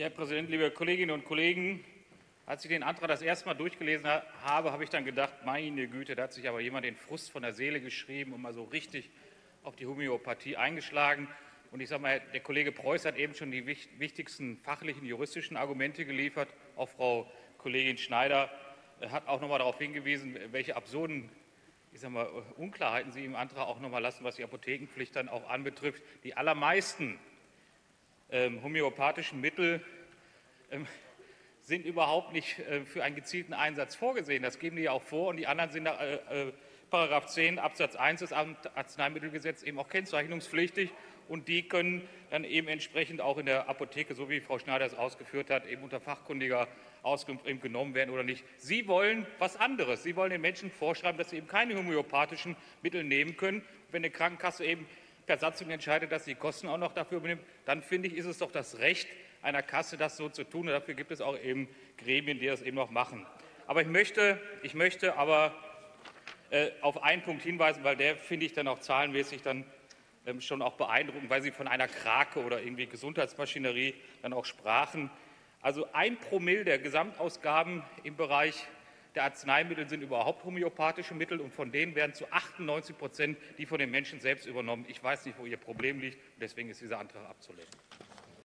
Herr Präsident, liebe Kolleginnen und Kollegen! Als ich den Antrag das erste Mal durchgelesen habe, habe ich dann gedacht, meine Güte, da hat sich aber jemand den Frust von der Seele geschrieben und mal so richtig auf die Homöopathie eingeschlagen. Und ich sage mal, der Kollege Preuß hat eben schon die wichtigsten fachlichen, juristischen Argumente geliefert. Auch Frau Kollegin Schneider äh, hat auch noch mal darauf hingewiesen, welche absurden ich sage mal, Unklarheiten Sie im Antrag auch noch mal lassen, was die Apothekenpflicht dann auch anbetrifft. Die allermeisten ähm, homöopathischen Mittel ähm, sind überhaupt nicht äh, für einen gezielten Einsatz vorgesehen. Das geben die ja auch vor und die anderen sind nach äh, äh, Paragraph 10 Absatz 1 des Arzneimittelgesetzes eben auch kennzeichnungspflichtig und die können dann eben entsprechend auch in der Apotheke, so wie Frau Schneider es ausgeführt hat, eben unter fachkundiger Auskunft eben genommen werden oder nicht. Sie wollen was anderes. Sie wollen den Menschen vorschreiben, dass sie eben keine homöopathischen Mittel nehmen können. Wenn eine Krankenkasse eben per Satzung entscheidet, dass sie die Kosten auch noch dafür übernimmt, dann finde ich, ist es doch das Recht einer Kasse, das so zu tun. Und dafür gibt es auch eben Gremien, die das eben noch machen. Aber ich möchte, ich möchte aber äh, auf einen Punkt hinweisen, weil der finde ich dann auch zahlenmäßig dann ähm, schon auch beeindruckend, weil Sie von einer Krake oder irgendwie Gesundheitsmaschinerie dann auch sprachen. Also ein Promille der Gesamtausgaben im Bereich der Arzneimittel sind überhaupt homöopathische Mittel und von denen werden zu 98 Prozent die von den Menschen selbst übernommen. Ich weiß nicht, wo Ihr Problem liegt. Deswegen ist dieser Antrag abzulehnen.